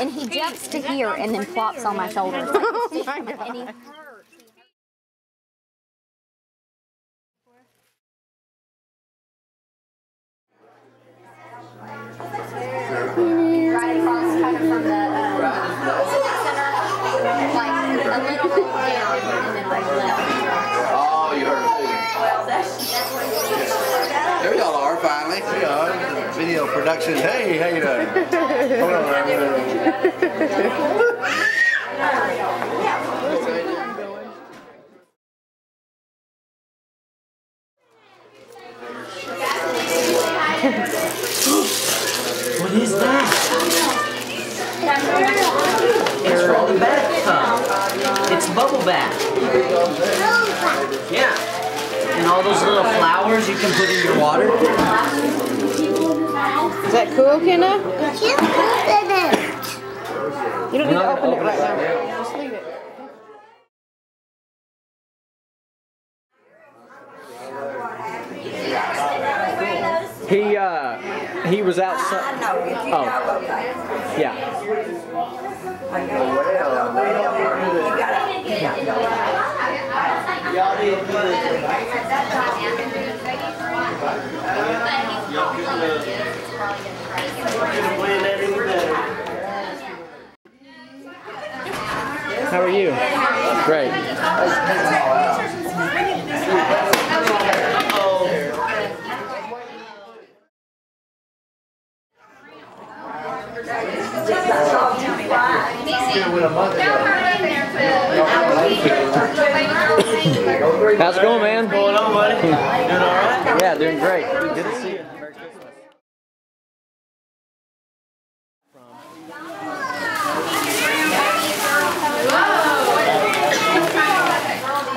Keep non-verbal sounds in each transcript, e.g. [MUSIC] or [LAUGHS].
and he jumps to here and then flops on my shoulder. [LAUGHS] Oh my God. And he right across kind of from the um, like a little bit down and then like left. Oh, you heard it. There y'all are finally. There you are. Video production. Hey, how you doing? What is that? It's from the bathtub. It's bubble bath. Yeah. And all those little flowers you can put in your water. Is that cool, Kenna? You don't need to open it right now. Just leave it. He uh he was outside. Oh. Yeah. How are you? Great. How's it going, man? Going on, buddy? Doing all right? Yeah, doing great. Good to see you.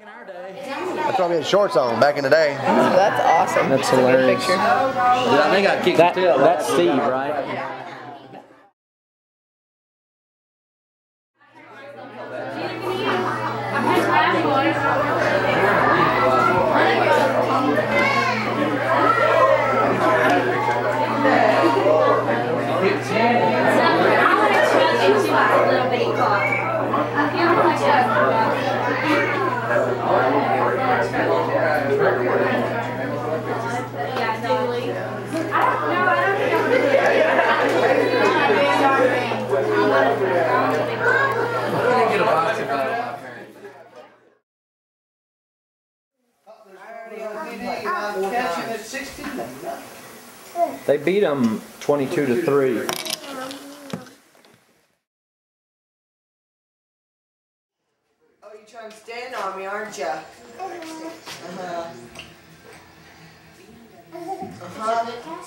That's why we had shorts on back in the day. That's awesome. That's a good hilarious. picture. I think I kicked That, the tail. that's Steve, right? They beat them 22 to 3. Oh, you trying to stand on me, aren't you? Uh-huh. Uh-huh.